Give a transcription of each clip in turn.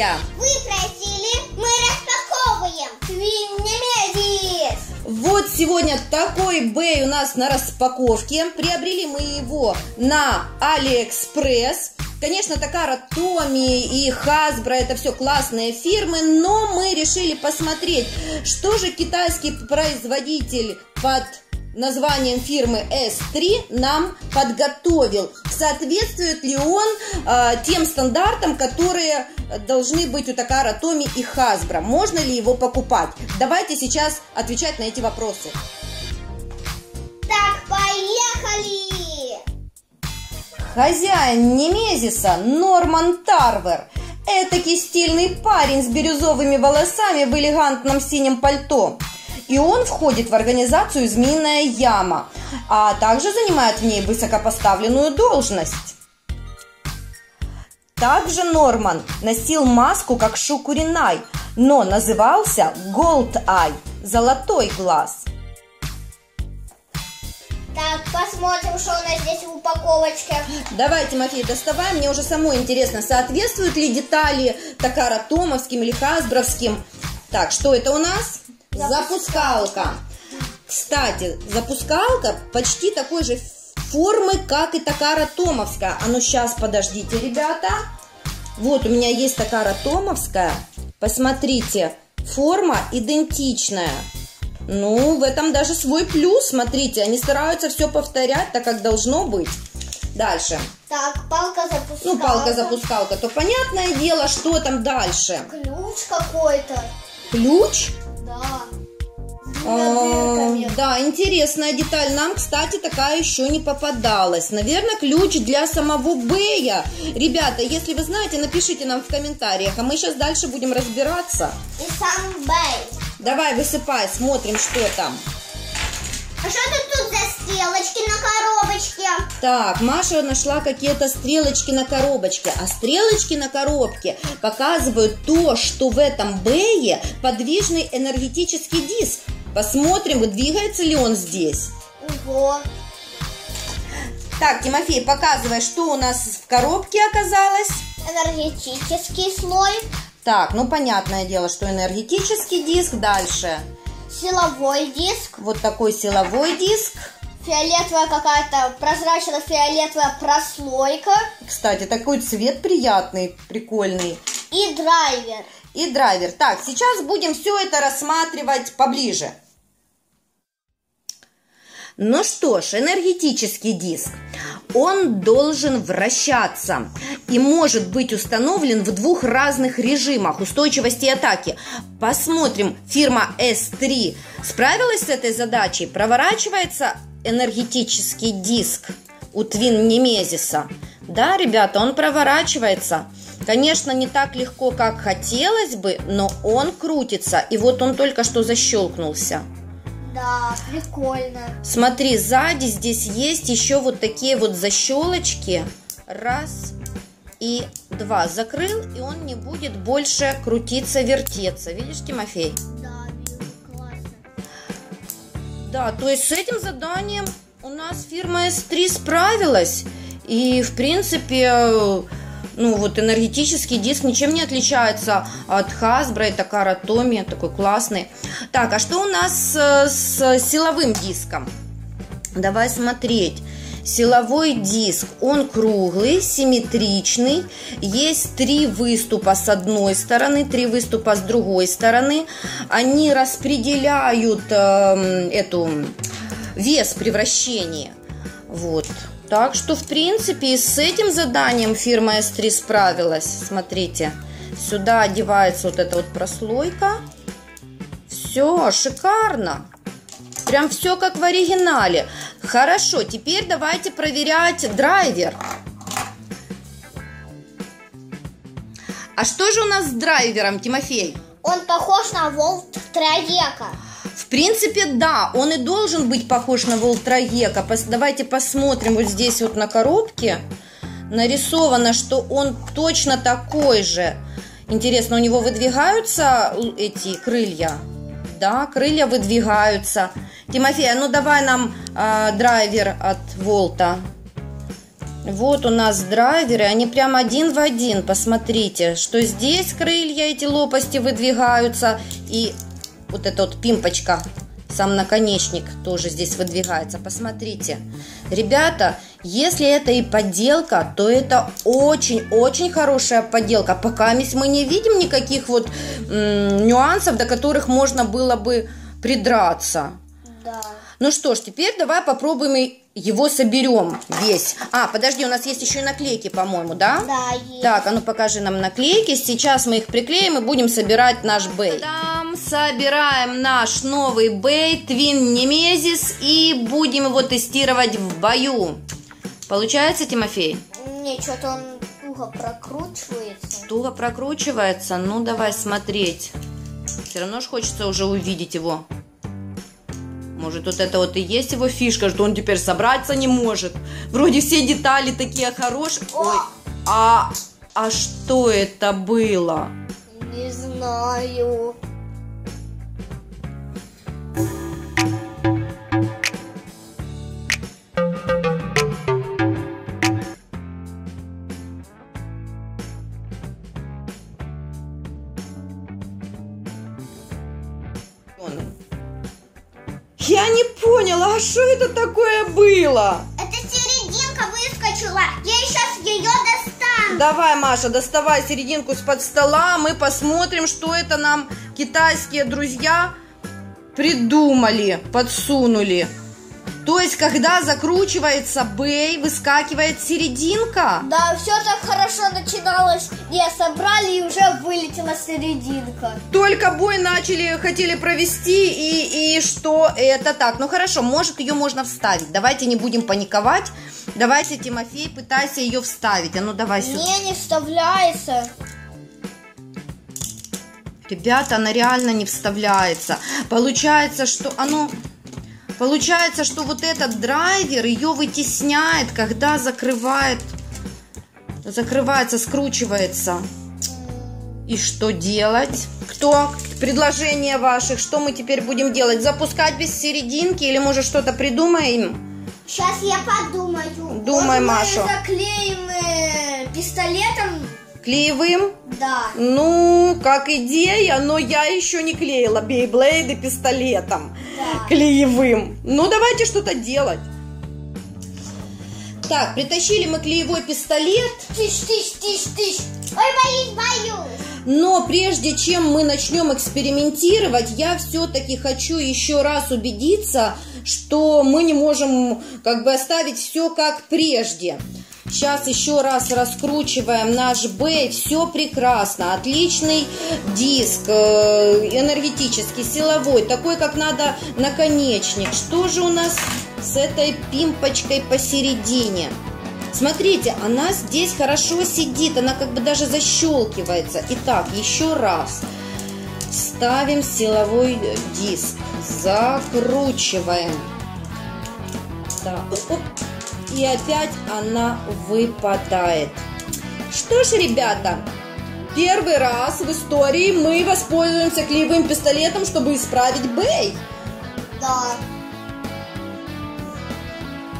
Друзья! Вы просили, мы распаковываем Twin Nemesis. Вот сегодня такой бэй у нас на распаковке. Приобрели мы его на Алиэкспресс. Конечно, Takara Tomy и Hasbro это все классные фирмы, но мы решили посмотреть, что же китайский производитель под названием фирмы S3 нам подготовил. Соответствует ли он э, тем стандартам, которые должны быть у Такара Томи и Хасбро? Можно ли его покупать? Давайте сейчас отвечать на эти вопросы. Так, поехали! Хозяин Немезиса Норман Тарвер. Этакий стильный парень с бирюзовыми волосами в элегантном синем пальто. И он входит в организацию «Змеиная яма», а также занимает в ней высокопоставленную должность. Также Норман носил маску как Шукуринай, но назывался Gold Eye – «Золотой глаз». Так, посмотрим, что у нас здесь в упаковочке. Давай, Тимофей, доставай. Мне уже самой интересно, соответствуют ли детали Такара Томовским или Хасбровским. Так, что это у нас? Запускалка. Кстати, запускалка почти такой же формы, как и Такара Томовская. А ну сейчас, подождите, ребята. Вот у меня есть Такара Томовская. Посмотрите, форма идентичная. Ну, в этом даже свой плюс, смотрите, они стараются все повторять, так как должно быть. Дальше. Так, палка-запускалка. Ну, палка-запускалка, то понятное дело, что там дальше. Ключ какой-то. Ключ? Да. Да, интересная деталь. Нам, кстати, такая еще не попадалась. Наверное, ключ для самого Бэя. Ребята, если вы знаете, напишите нам в комментариях, а мы сейчас дальше будем разбираться. И сам Бэй. Давай, высыпай, смотрим, что там. А что тут, тут за стрелочки на коробочке? Так, Маша нашла какие-то стрелочки на коробочке, а стрелочки на коробке показывают то, что в этом Бэе подвижный энергетический диск. Посмотрим, двигается ли он здесь. Ого. Так, Тимофей, показывай, что у нас в коробке оказалось. Энергетический слой. Так, ну понятное дело, что энергетический диск. Дальше. Силовой диск. Вот такой силовой диск. Фиолетовая какая-то прозрачно-фиолетовая прослойка. Кстати, такой цвет приятный, прикольный. И драйвер. И драйвер. Так, сейчас будем все это рассматривать поближе. Ну что ж, энергетический диск. Он должен вращаться и может быть установлен в двух разных режимах устойчивости и атаки. Посмотрим, фирма S3 справилась с этой задачей. Проворачивается энергетический диск у Твин Немезиса. Да, ребята, он проворачивается. Конечно, не так легко, как хотелось бы, но он крутится. И вот он только что защелкнулся. Да, прикольно. Смотри, сзади здесь есть еще вот такие вот защелочки. Раз и два. Закрыл, и он не будет больше крутиться, вертеться. Видишь, Тимофей? Да. Да, то есть с этим заданием у нас фирма S3 справилась. И, в принципе, ну вот энергетический диск ничем не отличается от Hasbro и Takara Tomy, такой классный. Так, а что у нас э, с силовым диском? Давай смотреть. Силовой диск, он круглый, симметричный, есть три выступа с одной стороны, три выступа с другой стороны. Они распределяют э, эту вес при вращении. Вот. Так что, в принципе, и с этим заданием фирма S3 справилась. Смотрите, сюда одевается вот эта вот прослойка. Все, шикарно. Прям все как в оригинале. Хорошо, теперь давайте проверять драйвер. А что же у нас с драйвером, Тимофей? Он похож на Волт Троека. В принципе, да, он и должен быть похож на Волтраека. Пос- Давайте посмотрим вот здесь вот на коробке. Нарисовано, что он точно такой же. Интересно, у него выдвигаются эти крылья? Да, крылья выдвигаются. Тимофей, а ну давай нам а, драйвер от Волта. Вот у нас драйверы, они прям один в один. Посмотрите, что здесь крылья, эти лопасти выдвигаются. И вот эта вот пимпочка, сам наконечник тоже здесь выдвигается. Посмотрите. Ребята, если это и подделка, то это очень-очень хорошая подделка. Пока мы не видим никаких вот нюансов, до которых можно было бы придраться. Да. Ну что ж, теперь давай попробуем его соберем весь. А, подожди, у нас есть еще и наклейки, по-моему, да? Да, есть. Так, а ну покажи нам наклейки. Сейчас мы их приклеим и будем собирать наш бей. Там собираем наш новый бей Twin Nemesis и будем его тестировать в бою. Получается, Тимофей? Не, что-то он туго прокручивается. Туго прокручивается. Ну, давай смотреть. Все равно ж хочется уже увидеть его. Может, вот это вот и есть его фишка, что он теперь собраться не может. Вроде все детали такие хорошие. Ой, а, а что это было? Не знаю. Что это такое было? Это серединка выскочила. Я сейчас ее достану. Давай, Маша, доставай серединку с-под стола, мы посмотрим, что это нам китайские друзья придумали, подсунули. То есть, когда закручивается бей, выскакивает серединка? Да, все так хорошо начиналось. Не, собрали и уже вылетела серединка. Только бой начали, хотели провести, и, и что это так? Ну хорошо, может ее можно вставить. Давайте не будем паниковать. Давайте, Тимофей, пытайся ее вставить. А ну давай сюда. Не, не вставляется. Ребята, она реально не вставляется. Получается, что оно... Получается, что вот этот драйвер ее вытесняет, когда закрывает... Закрывается, скручивается. И что делать? Кто? Предложения ваших. Что мы теперь будем делать? Запускать без серединки или может что-то придумаем? Сейчас я подумаю. Думай, Маша. Заклеим э, пистолетом? Клеевым? Да. Ну, как идея, но я еще не клеила бейблейды пистолетом Да. клеевым. Ну, давайте что-то делать. Так, притащили мы клеевой пистолет, Тыщ, тыщ, тыщ, тыщ. Ой, боюсь, боюсь. но прежде чем мы начнем экспериментировать, я все-таки хочу еще раз убедиться, что мы не можем как бы оставить все как прежде. Сейчас еще раз раскручиваем наш бей. Все прекрасно. Отличный диск, э, энергетический, силовой. Такой, как надо, наконечник. Что же у нас с этой пимпочкой посередине? Смотрите, она здесь хорошо сидит. Она как бы даже защелкивается. Итак, еще раз. Ставим силовой диск. Закручиваем. Так, оп, и опять она выпадает. Что ж, ребята, первый раз в истории мы воспользуемся клеевым пистолетом, чтобы исправить бей. Да.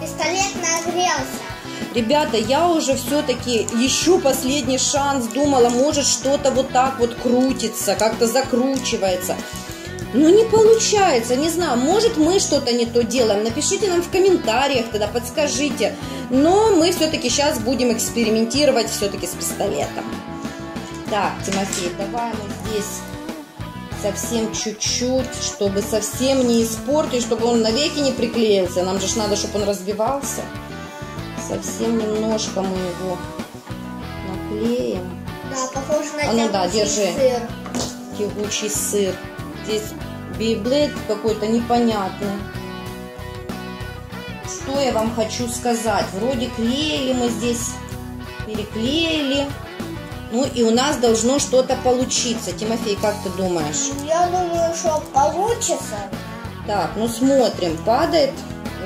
Пистолет нагрелся. Ребята, я уже все-таки ищу последний шанс, думала, может что-то вот так вот крутится, как-то закручивается. Но не получается, не знаю, может мы что-то не то делаем. Напишите нам в комментариях, тогда подскажите. Но мы все-таки сейчас будем экспериментировать все-таки с пистолетом. Так, Тимофей, давай мы здесь совсем чуть-чуть, чтобы совсем не испортить, чтобы он навеки не приклеился. Нам же надо, чтобы он разбивался. Совсем немножко мы его наклеим. Да, похоже на А ну да, держи. сыр. Тягучий сыр. Здесь бейблейд какой-то непонятный. Что я вам хочу сказать? Вроде клеили мы здесь, переклеили. Ну и у нас должно что-то получиться. Тимофей, как ты думаешь? Я думаю, что получится. Так, ну смотрим. Падает?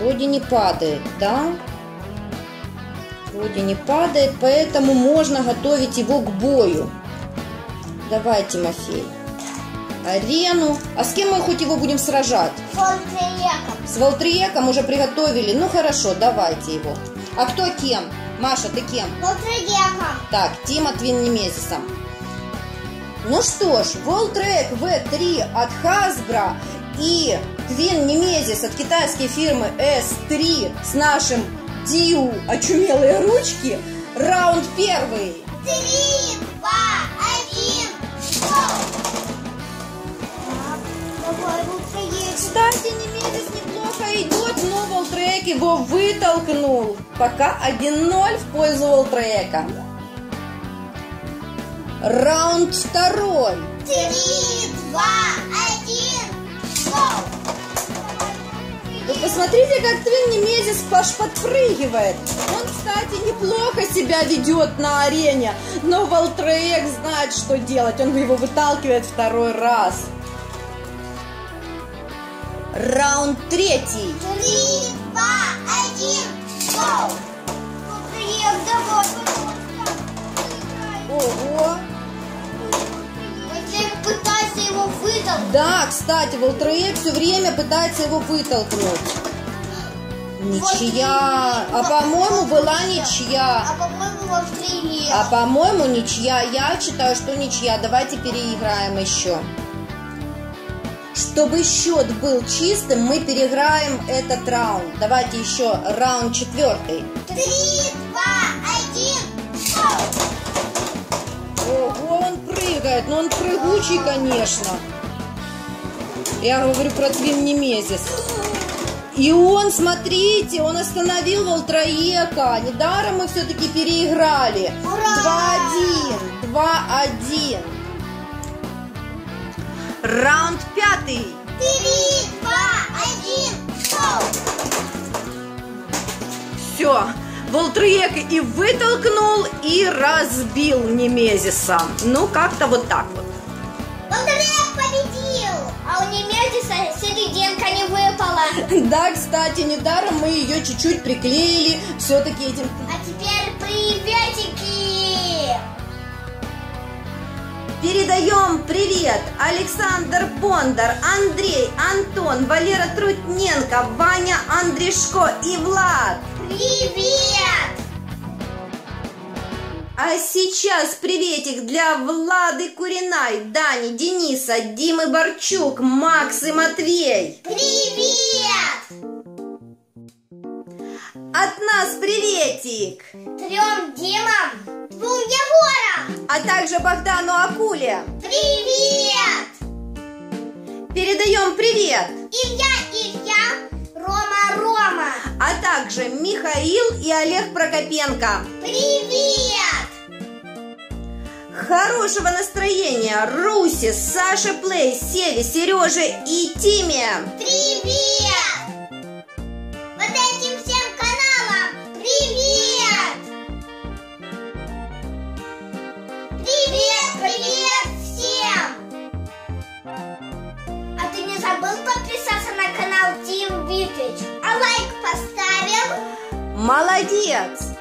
Вроде не падает, да? Вроде не падает, поэтому можно готовить его к бою. Давай, Тимофей. Арену. А с кем мы хоть его будем сражать? Фонтриеком. С Волтриеком уже приготовили. Ну хорошо, давайте его. А кто кем? Маша, ты кем? Волтредеком. Так, Тима Твин Немезисом. Ну что ж, Волтрек V3 от Hasbro и Твин Немезис от китайской фирмы S3 с нашим Диу очумелые ручки. Раунд первый. Три, два, Кстати, Немезис неплохо идет, но Волтрек его вытолкнул. Пока 1-0 в пользу Волтрека. Раунд второй. Три, два, один! Вы посмотрите, как Твин Немезис аж подпрыгивает. Он, кстати, неплохо себя ведет на арене, но Волтрек знает, что делать. Он его выталкивает второй раз. Раунд третий. Три, два, один, гоу! Ого. Пытается его вытолкнуть. Да, кстати, Волтрек все время пытается его вытолкнуть. Ничья. А по-моему, была ничья. А по-моему, Волтредек. А по-моему, ничья. Я считаю, что ничья. Давайте переиграем еще. Чтобы счет был чистым, мы переиграем этот раунд. Давайте еще раунд четвертый. Три, два, один! Ого, он прыгает. Но он прыгучий, конечно. Я говорю про Твин Немезис. И он, смотрите, он остановил Волтроека. Недаром мы все-таки переиграли. Ура! 2-1. 2-1. Раунд пятый. Три, два, один, гоу! Все. Волтриек и вытолкнул, и разбил Немезиса. Ну, как-то вот так вот. Волтредек победил! А у Немезиса серединка не выпала. Да, кстати, недаром мы ее чуть-чуть приклеили. Все-таки этим Передаем привет Александр Бондар, Андрей, Антон, Валера Трутненко, Ваня Андришко и Влад. Привет! А сейчас приветик для Влады Куринай, Дани, Дениса, Димы Борчук, Макс и Матвей. Привет! От нас приветик! Трем Димам, двум Егорам! А также Богдану Акуле. Привет! Передаем привет! Илья, Илья, Рома, Рома! А также Михаил и Олег Прокопенко. Привет! Хорошего настроения Руси, Саше Плей, Севе, Сереже и Тиме. Привет! Лайк поставил? Молодец!